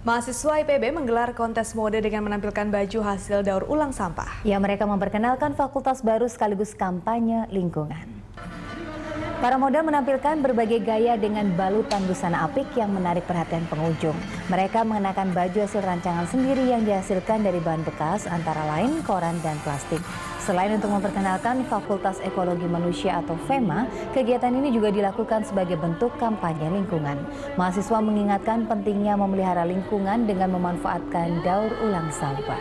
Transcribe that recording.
Mahasiswa IPB menggelar kontes mode dengan menampilkan baju hasil daur ulang sampah. Ya, mereka memperkenalkan fakultas baru sekaligus kampanye lingkungan. Para model menampilkan berbagai gaya dengan balutan busana apik yang menarik perhatian pengunjung. Mereka mengenakan baju hasil rancangan sendiri yang dihasilkan dari bahan bekas antara lain koran dan plastik. Selain untuk memperkenalkan Fakultas Ekologi Manusia atau FEMA, kegiatan ini juga dilakukan sebagai bentuk kampanye lingkungan. Mahasiswa mengingatkan pentingnya memelihara lingkungan dengan memanfaatkan daur ulang sampah.